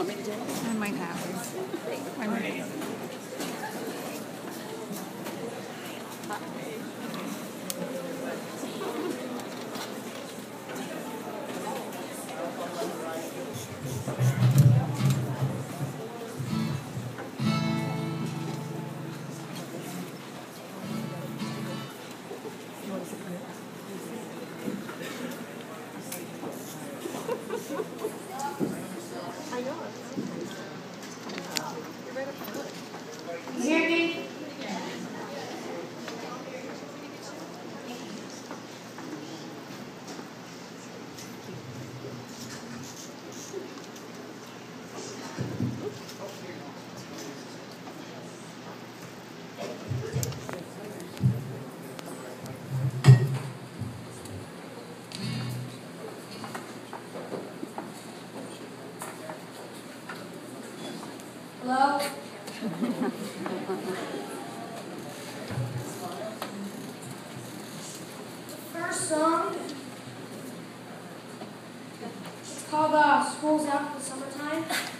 Want me to do it? I might have. I might have. song. It's called uh, School's Out for the Summertime.